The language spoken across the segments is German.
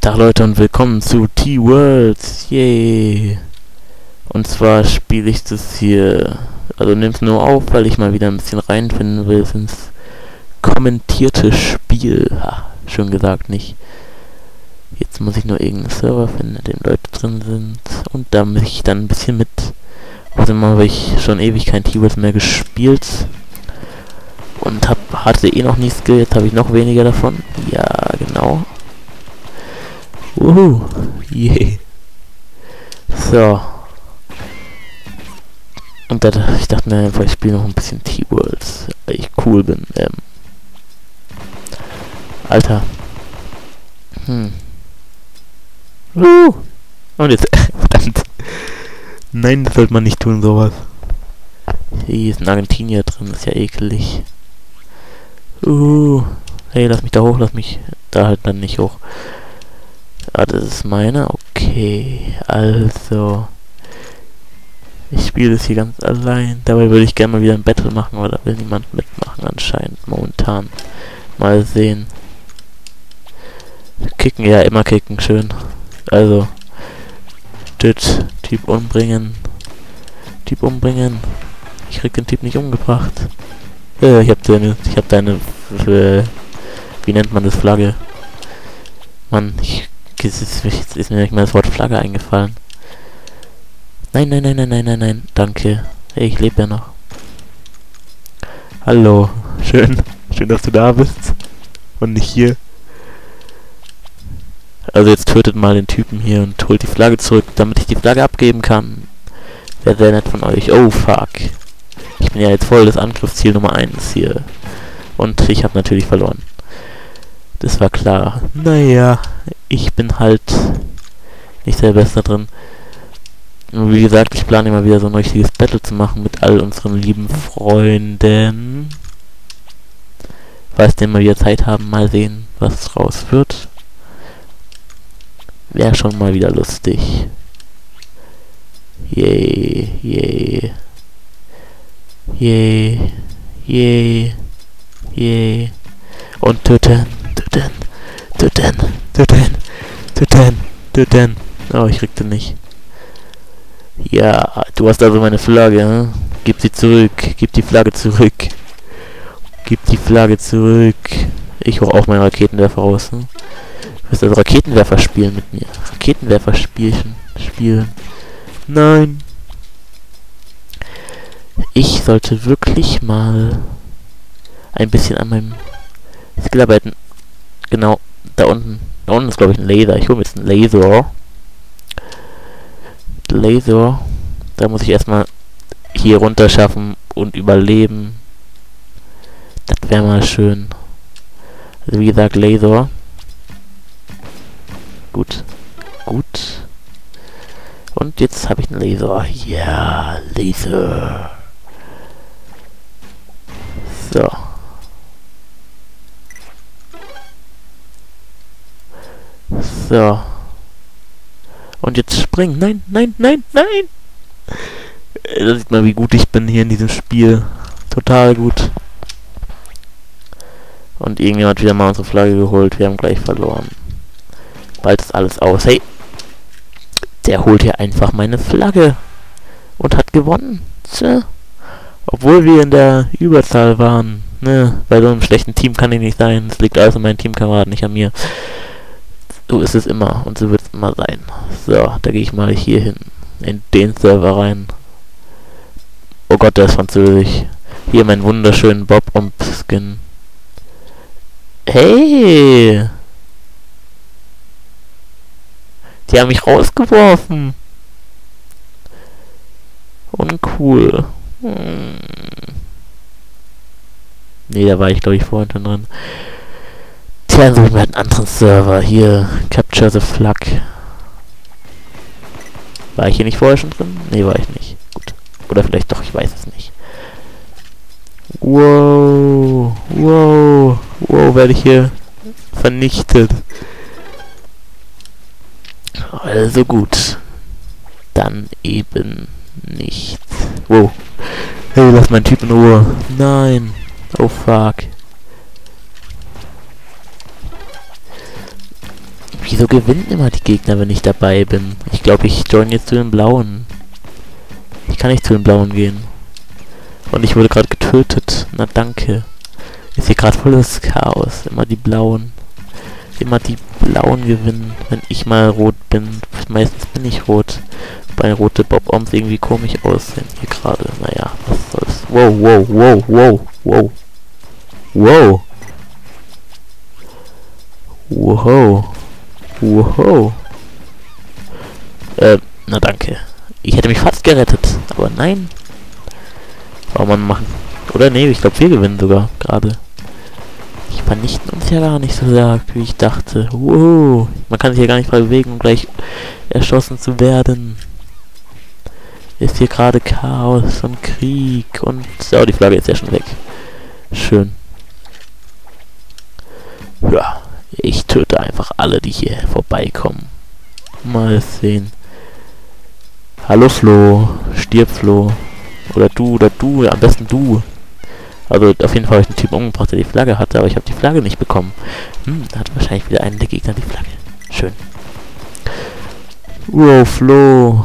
Tag Leute und willkommen zu T-Worlds, yay! Und zwar spiele ich das hier, also nehm's nur auf, weil ich mal wieder ein bisschen reinfinden will ins kommentierte Spiel. Ha, schön gesagt, nicht. Jetzt muss ich nur irgendeinen Server finden, in dem Leute drin sind. Und da muss ich dann ein bisschen mit. Also mal habe ich schon ewig kein T-Worlds mehr gespielt. Und hab, hatte eh noch nie Skill, jetzt habe ich noch weniger davon. Ja, genau. Uhu. Yeah. So. Und da, ich dachte mir einfach, ich spiele noch ein bisschen T-Worlds, weil ich cool bin. Ähm. Alter. Hm. Uh. Und jetzt, verdammt. Nein, das sollte man nicht tun, sowas. Hier ist ein Argentinier drin, ist ja ekelig. Uh. Hey, lass mich da hoch, lass mich da halt dann nicht hoch. Ah, das ist meine? Okay, also. Ich spiele das hier ganz allein. Dabei würde ich gerne mal wieder ein Battle machen, aber da will niemand mitmachen anscheinend momentan. Mal sehen. Kicken, ja, immer kicken, schön. Also. Dit, Typ umbringen. Typ umbringen. Ich krieg den Typ nicht umgebracht. Äh, ich hab deine, ich hab deine, äh, wie nennt man das, Flagge? Mann, ich ist, ist, ist, ist mir nicht mal das Wort Flagge eingefallen. Nein, nein, nein, nein, nein, nein, nein. Danke. Hey, ich lebe ja noch. Hallo. Schön. Schön, dass du da bist. Und nicht hier. Also jetzt tötet mal den Typen hier und holt die Flagge zurück, damit ich die Flagge abgeben kann. Wäre sehr nett von euch. Oh, fuck. Ich bin ja jetzt voll das Angriffsziel Nummer 1 hier. Und ich habe natürlich verloren. Das war klar. Naja, ich bin halt nicht der Beste drin. Und wie gesagt, ich plane immer wieder so ein richtiges Battle zu machen mit all unseren lieben Freunden. Falls die mal wieder Zeit haben, mal sehen, was raus wird. Wäre schon mal wieder lustig. Yay, yay. Yay, yay, yay. Und töten, töten, töten, töten, töten, töten. Oh, ich krieg den nicht. Ja, du hast also meine Flagge, hm? Gib sie zurück, gib die Flagge zurück. Gib die Flagge zurück. Ich hole auch meinen Raketenwerfer raus, hm? Du wirst also Raketenwerfer spielen mit mir. Raketenwerfer spielchen, spielen. Nein. Ich sollte wirklich mal ein bisschen an meinem Skill arbeiten. Genau, da unten. Da unten ist, glaube ich, ein Laser. Ich hole mir jetzt einen Laser. Laser. Da muss ich erstmal hier runter schaffen und überleben. Das wäre mal schön. Also wie gesagt, Laser. Gut. Gut. Und jetzt habe ich einen Laser. Ja, Laser. So. So. Und jetzt springen. Nein, nein, nein, nein! Da sieht man, wie gut ich bin hier in diesem Spiel. Total gut. Und irgendjemand hat wieder mal unsere Flagge geholt. Wir haben gleich verloren. Bald ist alles aus. Hey! Der holt hier einfach meine Flagge. Und hat gewonnen. Tja. Obwohl wir in der Überzahl waren. Ne, bei so einem schlechten Team kann ich nicht sein. Es liegt alles an meinen Teamkameraden, nicht an mir. So ist es immer und so wird es immer sein. So, da gehe ich mal hier hin. In den Server rein. Oh Gott, der ist französisch. Hier mein wunderschönen Bob und Skin. Hey! Die haben mich rausgeworfen. Uncool. Hm. Nee, da war ich glaube ich vorhin drin. Tja, suchen wir einen anderen Server. Hier, Capture the Flag. War ich hier nicht vorher schon drin? Nee, war ich nicht. Gut. Oder vielleicht doch, ich weiß es nicht. Wow, wow, wow, werde ich hier vernichtet. Also gut. Dann eben nicht. Wow. Hey, lass meinen Typ in Ruhe. Nein. Oh fuck. Wieso gewinnen immer die Gegner, wenn ich dabei bin? Ich glaube, ich join jetzt zu den Blauen. Ich kann nicht zu den Blauen gehen. Und ich wurde gerade getötet. Na danke. Ist hier gerade volles Chaos. Immer die Blauen. Immer die Blauen gewinnen, wenn ich mal rot bin. Meistens bin ich rot. Bei rote Bob-Oms irgendwie komisch aussehen hier gerade. Naja, was soll's. Wow, wow, wow, wow, wow. Wow. Wow. Wow. Äh, na danke. Ich hätte mich fast gerettet, aber nein. Warum man machen? Oder nee, ich glaube wir gewinnen sogar gerade. Die vernichten uns ja gar nicht so sagt, wie ich dachte. Wow. Man kann sich ja gar nicht bewegen, um gleich erschossen zu werden. Ist hier gerade Chaos und Krieg und... Oh, die Flagge ist ja schon weg. Schön. Ja, ich töte einfach alle, die hier vorbeikommen. Mal sehen. Hallo Flo. Stirb Flo. Oder du, oder du, am besten du. Also auf jeden Fall habe ich einen Typen umgebracht, der die Flagge hatte, aber ich habe die Flagge nicht bekommen. Hm, da hat wahrscheinlich wieder einen der Gegner die Flagge. Schön. Wow, Flo.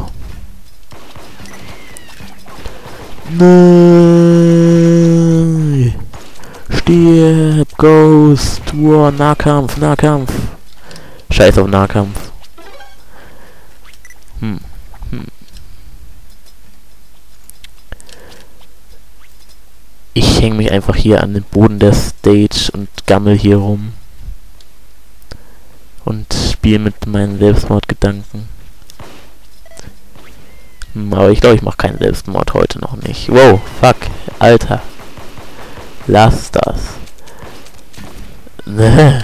Nein. Stirb, Ghost. Wow, Nahkampf, Nahkampf. Scheiß auf Nahkampf. Hm. Hm. Ich hänge mich einfach hier an den Boden der Stage und gammel hier rum. Und spiele mit meinen Selbstmordgedanken. Hm, aber ich glaube, ich mache keinen Selbstmord heute noch nicht. Wow, fuck, Alter. Lass das. Ne.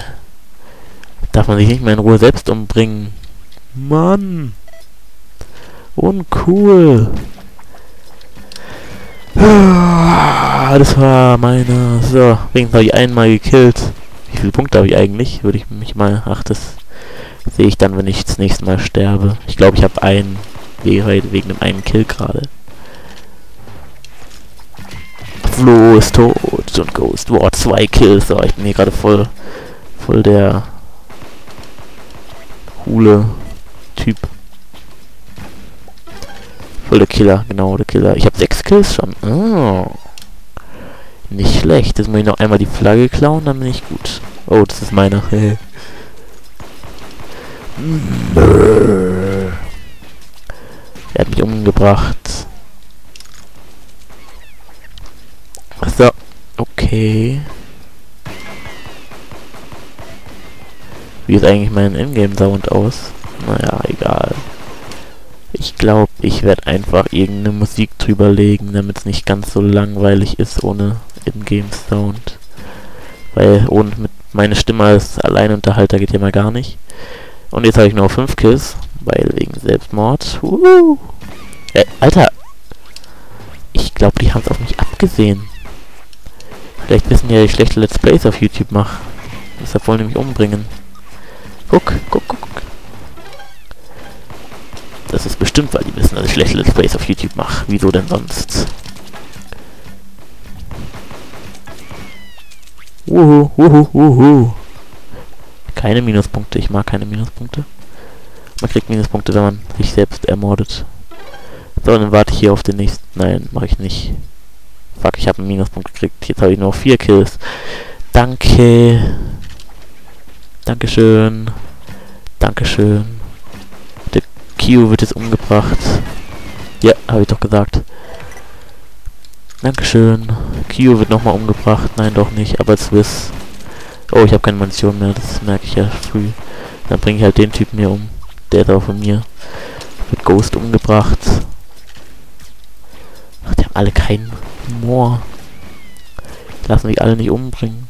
Darf man sich nicht mehr in Ruhe selbst umbringen. Mann. Uncool. Ah, das war meine... So, wenigstens habe ich einmal gekillt. Wie viele Punkte habe ich eigentlich? Würde ich mich mal... Ach, das sehe ich dann, wenn ich das nächste Mal sterbe. Ich glaube, ich habe einen wegen dem einen Kill gerade. Flo ist tot und Ghost. Boah, zwei Kills. Oh, ich bin hier gerade voll, voll der Hule Typ. Voll der Killer, genau, der Killer. Ich habe sechs Kills schon. Oh. Nicht schlecht. Jetzt muss ich noch einmal die Flagge klauen, dann bin ich gut. Oh, das ist meine. er hat mich umgebracht. So. Okay. Wie ist eigentlich mein Ingame-Sound aus? Naja, egal. Ich glaube, ich werde einfach irgendeine Musik drüber legen, damit es nicht ganz so langweilig ist ohne Ingame-Sound. Weil ohne mit meine Stimme als Alleinunterhalter geht ja mal gar nicht. Und jetzt habe ich nur 5 Kills, weil wegen Selbstmord. Äh, Alter! Ich glaube, die haben es auf mich abgesehen. Vielleicht wissen ja, ich schlechte Let's Plays auf YouTube mache. Deshalb wollen die mich umbringen. Guck, guck, guck, guck. Das ist bestimmt, weil die wissen, dass ich schlechte Let's Plays auf YouTube mache. Wieso denn sonst? Wuhu, wuhu, wuhu. Keine Minuspunkte. Ich mag keine Minuspunkte. Man kriegt Minuspunkte, wenn man sich selbst ermordet. So, dann warte ich hier auf den nächsten. Nein, mache ich nicht. Fuck, ich habe einen Minuspunkt gekriegt. Jetzt habe ich nur vier Kills. Danke. Dankeschön. Dankeschön. Der Kio wird jetzt umgebracht. Ja, habe ich doch gesagt. Dankeschön. Kio wird nochmal umgebracht. Nein, doch nicht. Aber Swiss. Oh, ich habe keine Munition mehr. Das merke ich ja früh. Dann bringe ich halt den Typen hier um. Der auch von mir. Wird Ghost umgebracht. Ach, die haben alle keinen Humor. Lassen sich alle nicht umbringen.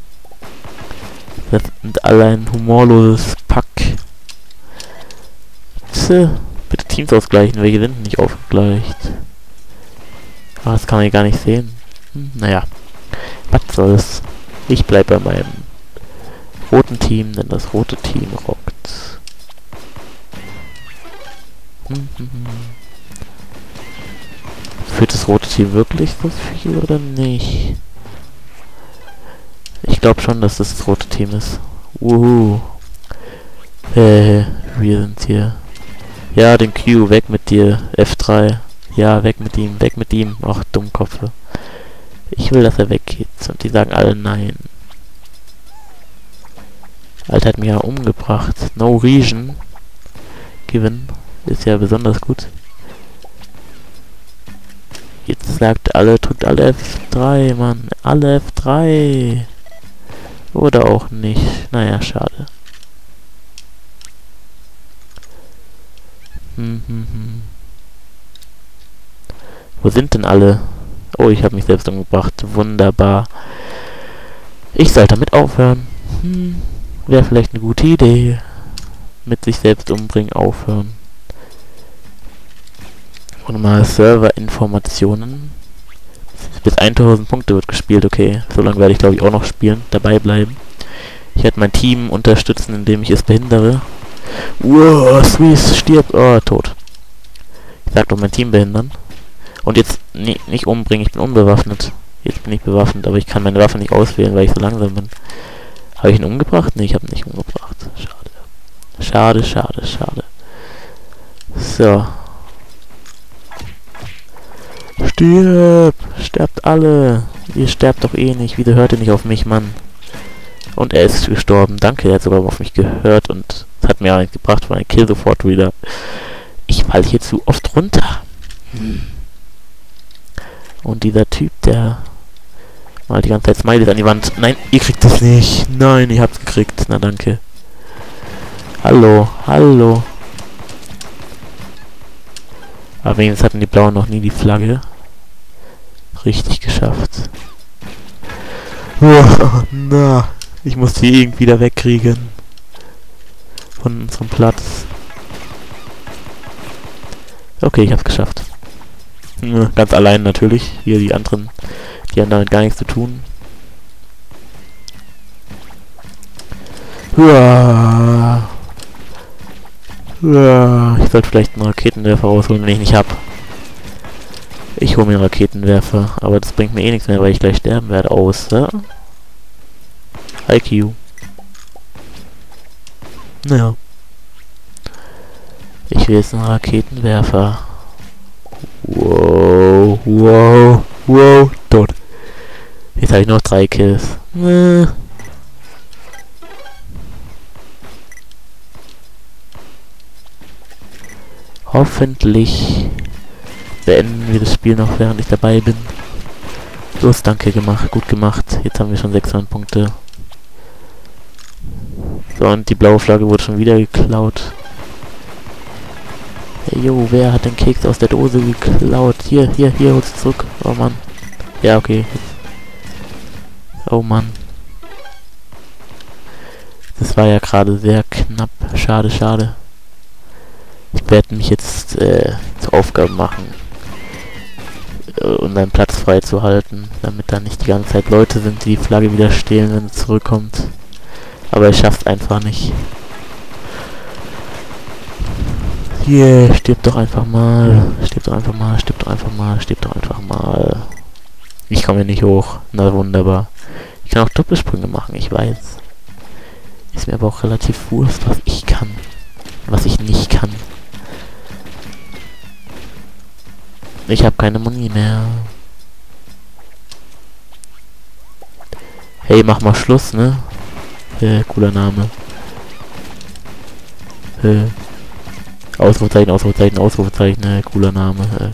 Das sind alle ein humorloses Pack. Tse, bitte Teams ausgleichen, welche sind nicht ausgleicht. Ah, das kann man hier gar nicht sehen. Hm, naja, was soll's. Ich bleib bei meinem roten Team, denn das rote Team rockt. Hm, hm, hm. Führt das rote Team wirklich so viel oder nicht? Ich glaube schon, dass das das rote Team ist. Wuhu. Äh, wir sind hier. Ja, den Q, weg mit dir. F3. Ja, weg mit ihm, weg mit ihm. Ach, Dummkopfe. Ich will, dass er weggeht. Und die sagen alle nein. Alter hat mich ja umgebracht. No Region. Given. Ist ja besonders gut. Jetzt sagt alle, drückt alle F3, Mann. Alle F3. Oder auch nicht. Naja, schade. Hm, hm, hm. Wo sind denn alle? Oh, ich habe mich selbst umgebracht. Wunderbar. Ich sollte damit aufhören. Hm, wäre vielleicht eine gute Idee. Mit sich selbst umbringen aufhören. Und mal Serverinformationen. Bis 1000 Punkte wird gespielt, okay. So lange werde ich glaube ich auch noch spielen, dabei bleiben. Ich werde mein Team unterstützen, indem ich es behindere. Wow, Swiss stirbt. Oh, tot. Ich sag doch mein Team behindern. Und jetzt nee, nicht umbringen, ich bin unbewaffnet. Jetzt bin ich bewaffnet, aber ich kann meine Waffe nicht auswählen, weil ich so langsam bin. Habe ich ihn umgebracht? Nee, ich habe ihn nicht umgebracht. Schade. Schade, schade, schade. So. Stirb! Sterbt alle! Ihr sterbt doch eh nicht. Wieso hört ihr nicht auf mich, Mann? Und er ist gestorben. Danke, er hat sogar auf mich gehört und hat mir eins gebracht von einem Kill sofort wieder. Ich fall hier zu oft runter. Und dieser Typ, der mal die ganze Zeit Smileys an die Wand. Nein, ihr kriegt es nicht. Nein, ihr habt's gekriegt. Na danke. Hallo, hallo. Aber wenigstens hatten die Blauen noch nie die Flagge. Richtig geschafft. Na, ich muss die irgendwie da wegkriegen. Von unserem Platz. Okay, ich hab's geschafft. Ganz allein natürlich. Hier die anderen, die haben damit gar nichts zu tun. Uah. Ich sollte vielleicht einen Raketenwerfer rausholen, wenn ich nicht hab. Ich hole mir einen Raketenwerfer, aber das bringt mir eh nichts mehr, weil ich gleich sterben werde, außer... IQ. Naja. Ich will jetzt einen Raketenwerfer. Wow, wow, wow, tot. Jetzt habe ich noch drei Kills. Äh. Hoffentlich beenden wir das Spiel noch, während ich dabei bin. Los, danke gemacht, gut gemacht. Jetzt haben wir schon 600 Punkte. So, und die blaue Flagge wurde schon wieder geklaut. Hey, yo, wer hat den Keks aus der Dose geklaut? Hier, hier, hier, hol's zurück. Oh Mann. Ja, okay. Oh Mann. Das war ja gerade sehr knapp. Schade, schade. Ich werde mich jetzt äh, zur Aufgabe machen, äh, um meinen Platz frei zu halten, damit da nicht die ganze Zeit Leute sind, die die Flagge wieder stehlen, wenn sie zurückkommt. Aber ich schaff's einfach nicht. Hier, stirb doch einfach mal. Stirb doch einfach mal, stirb doch einfach mal, stirb doch einfach mal. Ich komme hier nicht hoch. Na wunderbar. Ich kann auch Doppelsprünge machen, ich weiß. Ist mir aber auch relativ wurscht, was ich kann. Was ich nicht kann. Ich habe keine Muni mehr. Hey, mach mal Schluss, ne? Äh, cooler Name. Äh. Ausrufezeichen, Ausrufezeichen, Ausrufezeichen, äh, cooler Name. Äh.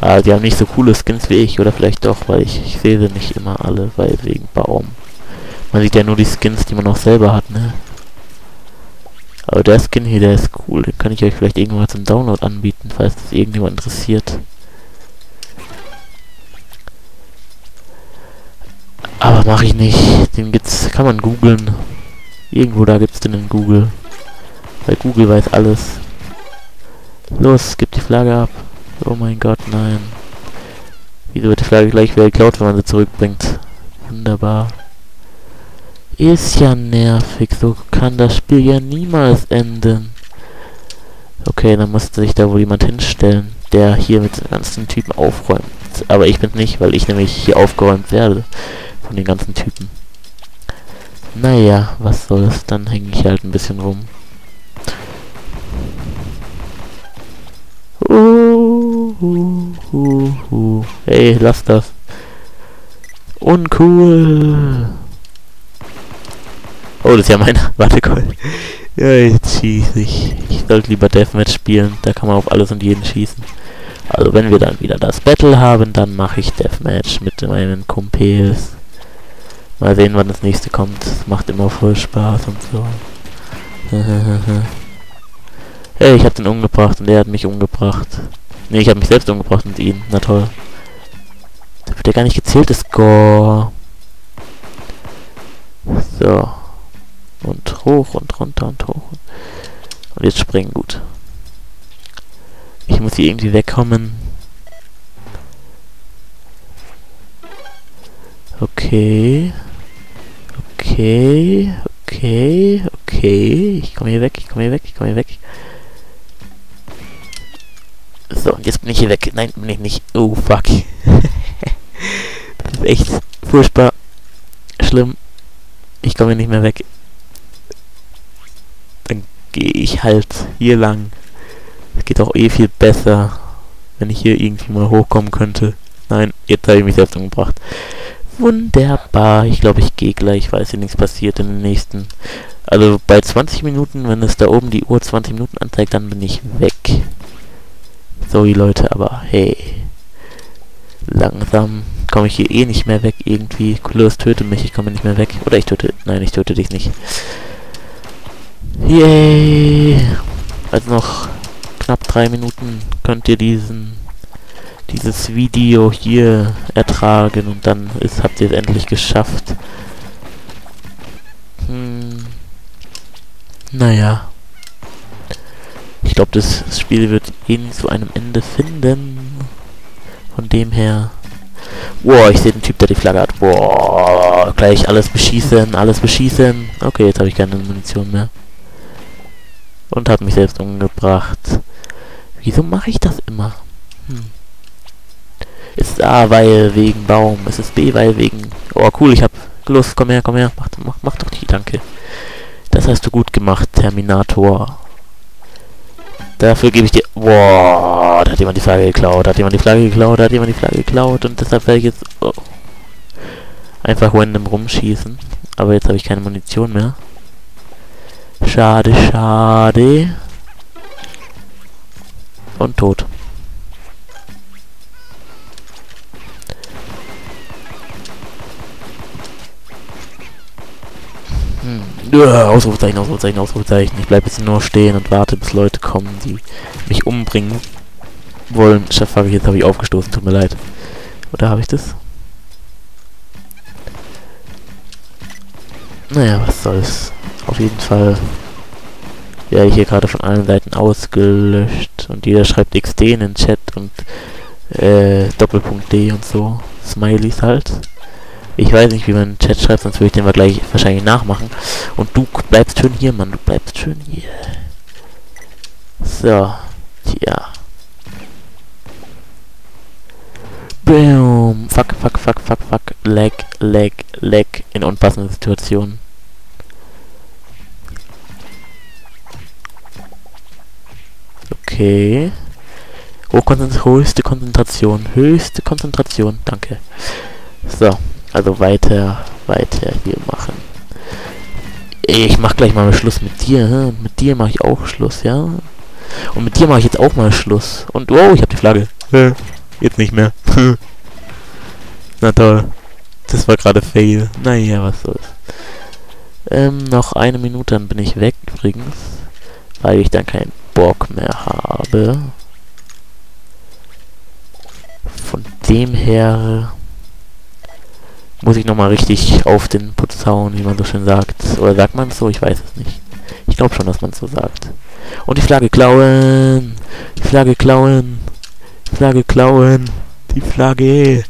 Ah, die haben nicht so coole Skins wie ich, oder vielleicht doch, weil ich, ich sehe sie nicht immer alle, weil wegen Baum. Man sieht ja nur die Skins, die man auch selber hat, ne? Aber der Skin hier, der ist cool. Den kann ich euch vielleicht irgendwann zum Download anbieten, falls das irgendjemand interessiert. Aber mache ich nicht. Den gibt's, kann man googeln. Irgendwo da gibt's den in Google. Weil Google weiß alles. Los, gib die Flagge ab. Oh mein Gott, nein. Wieso wird die Flagge gleich wieder geklaut, wenn man sie zurückbringt? Wunderbar. Ist ja nervig. So kann das Spiel ja niemals enden. Okay, dann musste sich da wohl jemand hinstellen, der hier mit den ganzen Typen aufräumt. Aber ich bin nicht, weil ich nämlich hier aufgeräumt werde von den ganzen Typen. Naja, was soll's, dann hänge ich halt ein bisschen rum. Uh, uh, uh, uh. Hey, lass das. Uncool. Oh, das ist ja meine. Warte, cool. Ja, jetzt schieße ich. Ich sollte lieber Deathmatch spielen. Da kann man auf alles und jeden schießen. Also wenn wir dann wieder das Battle haben, dann mache ich Deathmatch mit meinen Kumpels. Mal sehen, wann das nächste kommt. Das macht immer voll Spaß und so. hey, ich hab den umgebracht und er hat mich umgebracht. Ne, ich habe mich selbst umgebracht und ihn. Na toll. Da wird ja gar nicht gezählt, das Score. So. Und hoch und runter und hoch. Und jetzt springen, gut. Ich muss hier irgendwie wegkommen. Okay. Okay. Okay. Okay. Ich komme hier weg, ich komme hier weg, ich komme hier weg. So, und jetzt bin ich hier weg. Nein, bin ich nicht. Oh, fuck. das ist echt furchtbar schlimm. Ich komme hier nicht mehr weg. Gehe ich halt hier lang. Es geht auch eh viel besser, wenn ich hier irgendwie mal hochkommen könnte. Nein, jetzt habe ich mich selbst umgebracht. Wunderbar. Ich glaube, ich gehe gleich, weil hier nichts passiert in den nächsten. Also bei 20 Minuten, wenn es da oben die Uhr 20 Minuten anzeigt, dann bin ich weg. Sorry Leute, aber hey. Langsam komme ich hier eh nicht mehr weg irgendwie. Los, töte mich, ich komme nicht mehr weg. Oder ich töte... Nein, ich töte dich nicht. Yay! Also noch knapp drei Minuten könnt ihr diesen dieses Video hier ertragen und dann ist, habt ihr es endlich geschafft. Hm. Naja. Ich glaube, das Spiel wird nicht zu einem Ende finden. Von dem her... Boah, ich sehe den Typ, der die Flagge hat. Boah, gleich alles beschießen, alles beschießen. Okay, jetzt habe ich keine Munition mehr. Und habe mich selbst umgebracht. Wieso mache ich das immer? Hm. Ist A, weil wegen Baum. Es ist B, weil wegen... Oh, cool, ich hab Lust. Komm her, komm her. Mach, mach, mach doch die, danke. Das hast du gut gemacht, Terminator. Dafür gebe ich dir... Boah, da hat jemand die Flagge geklaut. Da hat jemand die Flagge geklaut. Da hat jemand die Flagge geklaut. Und deshalb werde ich jetzt... Oh, einfach random rumschießen. Aber jetzt habe ich keine Munition mehr. Schade, schade. Und tot. Hm. Ja, Ausrufezeichen, Ausrufezeichen, Ausrufezeichen. Ich bleibe jetzt nur stehen und warte, bis Leute kommen, die mich umbringen wollen. Chef, habe ich jetzt habe ich aufgestoßen, tut mir leid. Oder habe ich das? Naja, was soll's. Auf jeden Fall werde ich hier gerade von allen Seiten ausgelöscht. Und jeder schreibt XD in den Chat und äh, Doppelpunkt D und so. Smileys halt. Ich weiß nicht, wie man Chat schreibt, sonst würde ich den mal gleich wahrscheinlich nachmachen. Und du bleibst schön hier, Mann. Du bleibst schön hier. So. Tja. Boom. Fuck, fuck, fuck, fuck, fuck. Leg, leg, leg. In unpassenden Situationen. Okay. Hochkonzentration, höchste Konzentration. Höchste Konzentration. Danke. So. Also weiter, weiter hier machen. Ich mach gleich mal Schluss mit dir, hä? Mit dir mache ich auch Schluss, ja? Und mit dir mache ich jetzt auch mal Schluss. Und wow, ich habe die Flagge. Jetzt nicht mehr. Na toll. Das war gerade Fail. Naja, was soll's. Ähm, noch eine Minute, dann bin ich weg übrigens. Weil ich dann keinen Bock mehr habe. Von dem her muss ich nochmal richtig auf den Putz hauen, wie man so schön sagt. Oder sagt man es so? Ich weiß es nicht. Ich glaube schon, dass man es so sagt. Und die Flagge klauen! Die Flagge klauen! Die Flagge klauen! Die Flagge!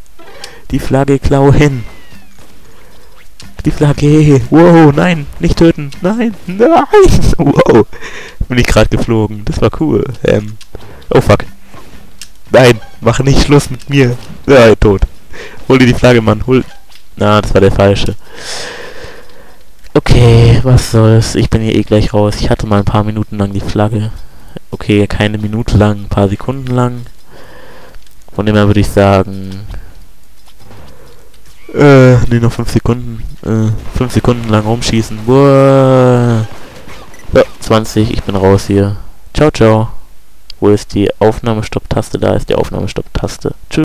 Die Flagge klauen! Die Flagge! Wow, nein! Nicht töten! Nein! Nein! Wow! Bin ich gerade geflogen. Das war cool. Ähm. Oh fuck. Nein! Mach nicht Schluss mit mir! Ja, tot. Hol dir die Flagge, Mann. Hol. Na, das war der falsche. Okay, was soll's. Ich bin hier eh gleich raus. Ich hatte mal ein paar Minuten lang die Flagge. Okay, keine Minute lang, ein paar Sekunden lang. Von dem her würde ich sagen... Äh, nee, noch 5 Sekunden. Äh, 5 Sekunden lang rumschießen. Boah. So, 20, ich bin raus hier. Ciao, ciao. Wo ist die Aufnahmestopp-Taste? Da ist die Aufnahmestopp-Taste. Tschüss.